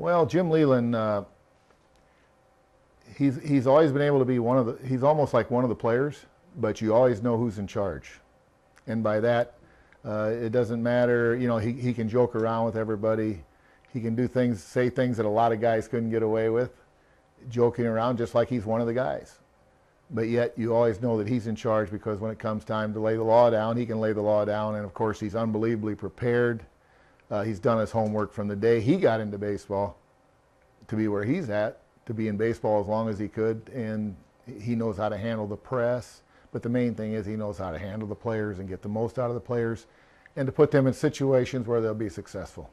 Well, Jim Leyland, uh, he's he's always been able to be one of the. He's almost like one of the players, but you always know who's in charge, and by that, uh, it doesn't matter. You know, he he can joke around with everybody. He can do things, say things that a lot of guys couldn't get away with, joking around just like he's one of the guys. But yet, you always know that he's in charge because when it comes time to lay the law down, he can lay the law down, and of course, he's unbelievably prepared. Uh, he's done his homework from the day he got into baseball to be where he's at, to be in baseball as long as he could, and he knows how to handle the press. But the main thing is he knows how to handle the players and get the most out of the players and to put them in situations where they'll be successful.